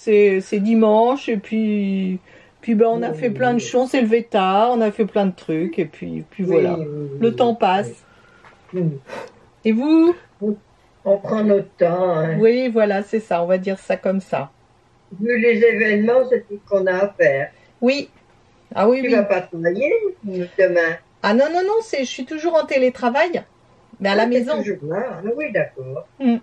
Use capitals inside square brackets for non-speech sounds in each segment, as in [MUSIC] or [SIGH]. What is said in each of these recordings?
C'est dimanche et puis puis ben on a fait plein de choses, on s'est levé tard, on a fait plein de trucs et puis puis voilà. Le temps passe. Et vous? On prend notre temps. hein. Oui, voilà, c'est ça, on va dire ça comme ça. Vu les événements, c'est tout ce qu'on a à faire. Oui. Ah oui, Tu vas pas travailler demain. Ah non, non, non, c'est, je suis toujours en télétravail, mais à la Ah, t'es maison. toujours là. Ah oui, d'accord. Mm.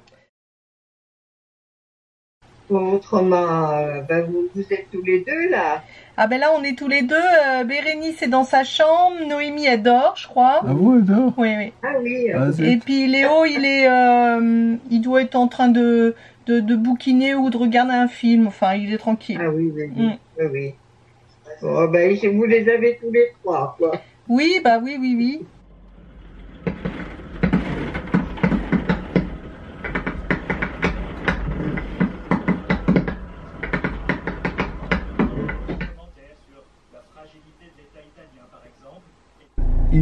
Autrement, euh, ben, vous, vous êtes tous les deux là. Ah ben là, on est tous les deux. euh, Bérénice est dans sa chambre, Noémie elle dort, je crois. Ah bon, d'accord Oui, oui. Ah oui. Ah, euh. Et puis Léo, il est, euh, il doit être en train de, de, de bouquiner ou de regarder un film. Enfin, il est tranquille. ah oui, oui, oui. Mm. oui, oui. Bon, ben, vous les avez tous les trois, quoi. Oui, bah oui, oui, oui.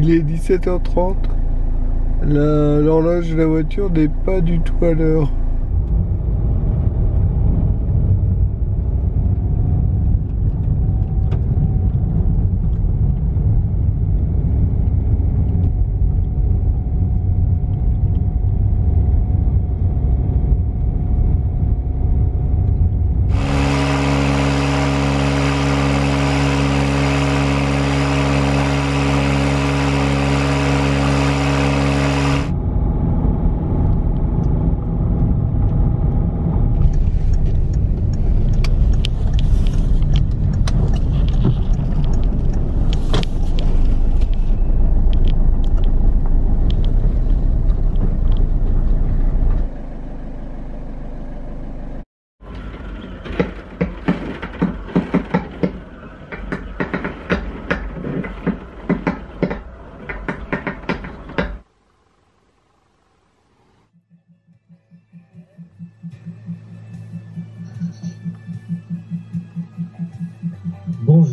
Il est 17h30. La- L'horloge de la voiture n'est pas du tout à l'heure.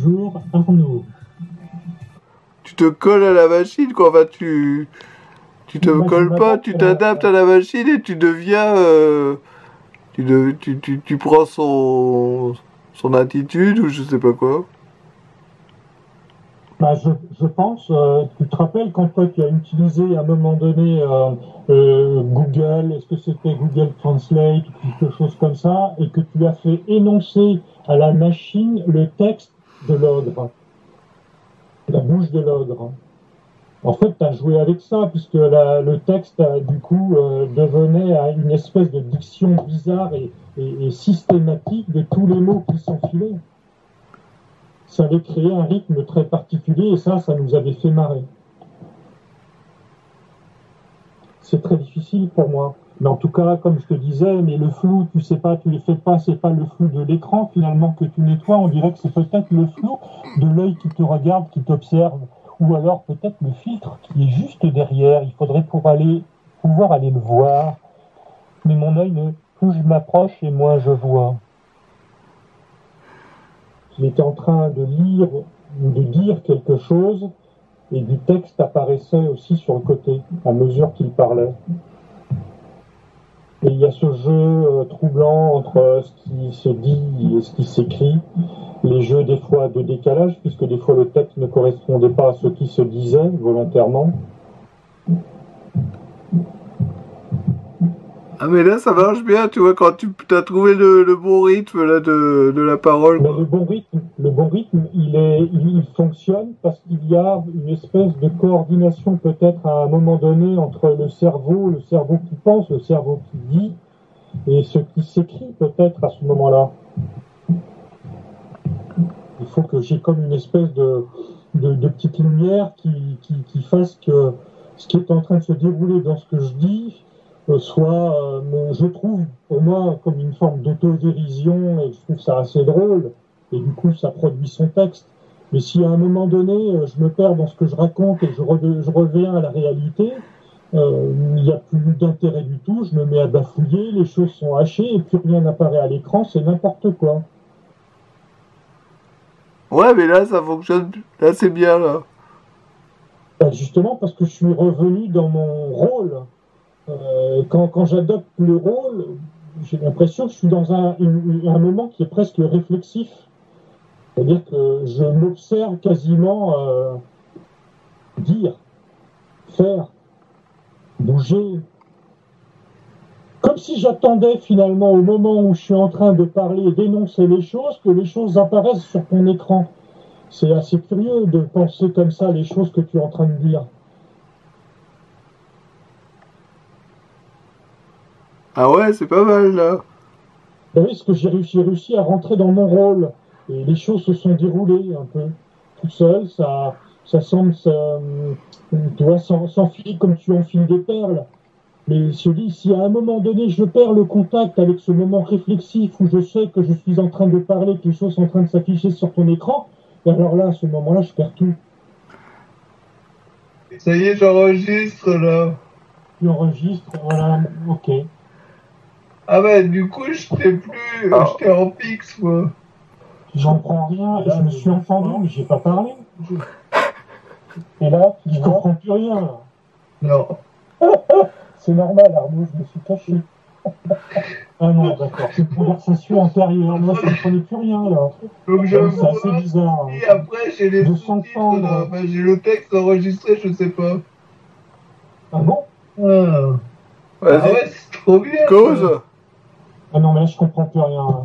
Bonjour Arnaud. Tu te colles à la machine, quoi. Enfin, tu. Tu te colles pas, tu à- t'adaptes à la machine et tu deviens. euh, tu, de- tu, tu, tu prends son. son attitude ou je sais pas quoi. Bah, je, je pense, euh, tu te rappelles quand toi tu as utilisé à un moment donné euh, euh, Google, est-ce que c'était Google Translate ou quelque chose comme ça, et que tu as fait énoncer à la machine le texte de l'ogre, la bouche de l'ogre. En fait, tu as joué avec ça, puisque la- le texte, euh, du coup, euh, devenait à une espèce de diction bizarre et, et- et systématique de tous les mots qui s'enfilaient. Ça avait créé un rythme très particulier, et ça, ça nous avait fait marrer. C'est très difficile pour moi. Mais en tout cas, comme je te disais, mais le flou, tu sais pas, tu les fais pas, c'est pas le flou de l'écran finalement que tu nettoies, on dirait que c'est peut-être le flou de l'œil qui te regarde, qui t'observe, ou alors peut-être le filtre qui est juste derrière. Il faudrait pour aller, pouvoir aller le voir. Mais mon œil, ne, plus je m'approche et moins je vois. Il était en train de lire ou de dire quelque chose et du texte apparaissait aussi sur le côté à mesure qu'il parlait. Et il y a ce jeu euh, troublant entre ce qui se dit et ce qui s'écrit, les jeux des fois de décalage, puisque des fois le texte ne correspondait pas à ce qui se disait volontairement. Ah, mais là, ça marche bien, tu vois, quand tu as trouvé le, bon rythme là, de, de la parole. Le bon rythme, le bon rythme, il est, il, fonctionne parce qu'il y a une espèce de coordination peut-être à un moment donné entre le cerveau, le cerveau qui pense, le cerveau qui dit, et ce qui s'écrit peut-être à ce moment-là. Il faut que j'ai comme une espèce de, de, de petite lumière qui, qui, qui fasse que ce qui est en train de se dérouler dans ce que je dis soit, euh, je trouve, pour moi, comme une forme d'autodérision, et je trouve ça assez drôle, et du coup, ça produit son texte. Mais si à un moment donné, euh, je me perds dans ce que je raconte et je, reviens à la réalité, euh, il n'y a plus d'intérêt du tout, je me mets à bafouiller, les choses sont hachées, et plus rien n'apparaît à l'écran, c'est n'importe quoi. Ouais, mais là, ça fonctionne. Là, c'est bien, là. Ben, justement parce que je suis revenu dans mon rôle. Euh, quand j'adopte le rôle, j'ai l'impression que je suis dans un moment qui est presque réflexif. C'est-à-dire que je m'observe quasiment euh, dire, faire, bouger. Comme si j'attendais finalement au moment où je suis en train de parler et d'énoncer les choses, que les choses apparaissent sur ton écran. C'est assez curieux de penser comme ça les choses que tu es en train de dire. Ah ouais, c'est pas mal là. Vous voyez, ce que j'ai réussi, j'ai réussi à rentrer dans mon rôle. Et les choses se sont déroulées un peu tout seul. Ça, ça semble, ça, euh, tu vois, s'en- s'enfiler comme tu enfiles des perles. Mais je dis, si à un moment donné je perds le contact avec ce moment réflexif où je sais que je suis en train de parler, que les choses sont en train de s'afficher sur ton écran, et alors là, à ce moment-là, je perds tout. Ça y est, j'enregistre là. Tu enregistres, voilà, ok. Ah ouais, du coup, je t'ai plus. Ah. J'étais en pix, moi. J'en prends rien, je me suis entendu, mais j'ai pas parlé. Et là, je comprends plus rien. là. Non. [LAUGHS] C'est normal, Arnaud, je me suis caché. Ah non, d'accord, c'est une conversation antérieure. Moi, je ne comprenais plus rien, là. Donc je C'est assez bizarre. Et après, j'ai les De sous-titres. Enfin, j'ai le texte enregistré, je sais pas. Ah bon? Ah, Ah ouais, c'est trop bien. cause. Ah non, mais là, je comprends plus rien.